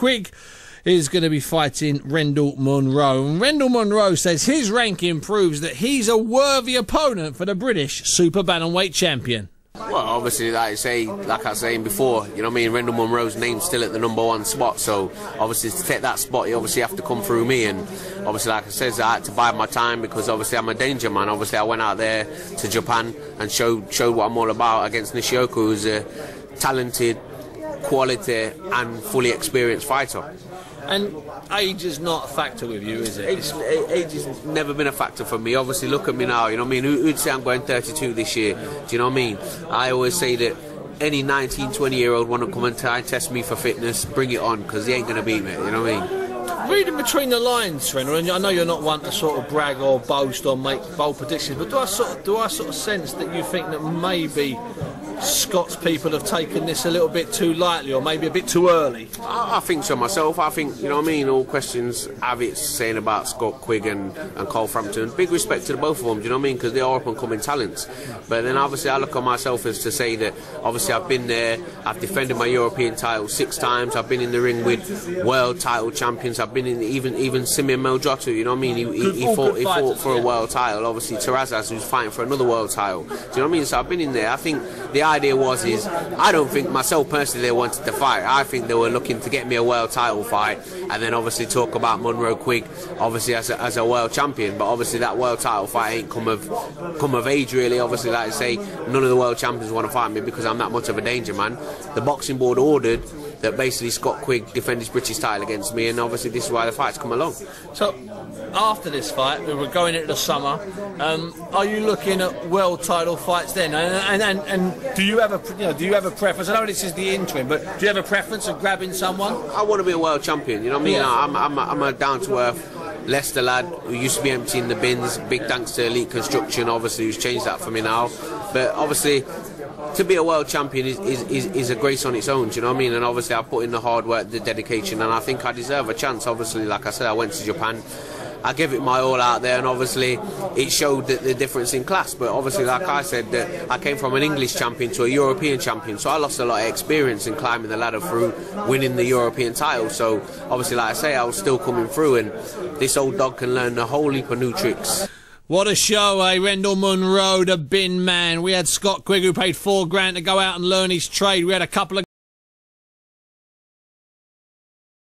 Quigg is going to be fighting Rendall Munroe. And Rendall Munroe says his ranking proves that he's a worthy opponent for the British Super Bantamweight champion. Well, obviously, like I say, like I was saying before, you know what I mean. Rendall Munroe's name's still at the number one spot, so obviously to take that spot, you obviously have to come through me. And obviously, like I said, I had to bide my time because obviously I'm a danger man. Obviously, I went out there to Japan and showed showed what I'm all about against Nishioka, who's a talented, quality, and fully experienced fighter. And age is not a factor with you, is it? Age, age has never been a factor for me. Obviously, look at me now. You know what I mean? Who, would say I'm going 32 this year? Do you know what I mean? I always say that any 19, 20 year old want to come and test me for fitness, bring it on because he ain't going to beat me. You know what I mean? reading between the lines, Renner, and I know you're not one to sort of brag or boast or make bold predictions, but do I sort of, do I sort of sense that you think that maybe Scott's people have taken this a little bit too lightly or maybe a bit too early? I, I think so myself. I think, you know what I mean, all questions have it saying about Scott Quigg and, and Carl Frampton. Big respect to the both of them, do you know what I mean? Because they are up and coming talents. But then obviously I look at myself as to say that obviously I've been there, I've defended my European title six times, I've been in the ring with world title champions, I've been in even even Simone Maludrottu, you know what I mean? He, he, he fought, he fought for a world title. Obviously Terrazas who's fighting for another world title. Do you know what I mean? So I've been in there. I think the idea was is I don't think myself personally they wanted to fight. I think they were looking to get me a world title fight and then obviously talk about Munroe Quigg obviously as a, as a world champion. But obviously that world title fight ain't come of come of age really. Obviously like I say, none of the world champions want to fight me because I'm that much of a danger man. The boxing board ordered that basically Scott Quigg defend his British title against me, and obviously this is why the fight's come along. So, after this fight, we were going into the summer. Um, are you looking at world title fights then? And, and, and, and, do you have a you know do you have a preference? I know this is the interim, but do you have a preference of grabbing someone? I want to be a world champion. You know what I mean? Yeah. I'm, I'm, a, I'm a down to earth. Leicester lad who used to be emptying the bins. Big thanks to Elite Construction, obviously, who's changed that for me now. But obviously, to be a world champion is, is, is, is, a grace on its own, do you know what I mean? And obviously, I put in the hard work, the dedication, and I think I deserve a chance. Obviously, like I said, I went to Japan. I gave it my all out there, and obviously it showed that the difference in class. But obviously, like I said, that I came from an English champion to a European champion, so I lost a lot of experience in climbing the ladder through winning the European title. So obviously, like I say, I was still coming through, and this old dog can learn a whole heap of new tricks. What a show, eh? Rendall Munroe, the bin man. We had Scott Quigg who paid four grand to go out and learn his trade. We had a couple of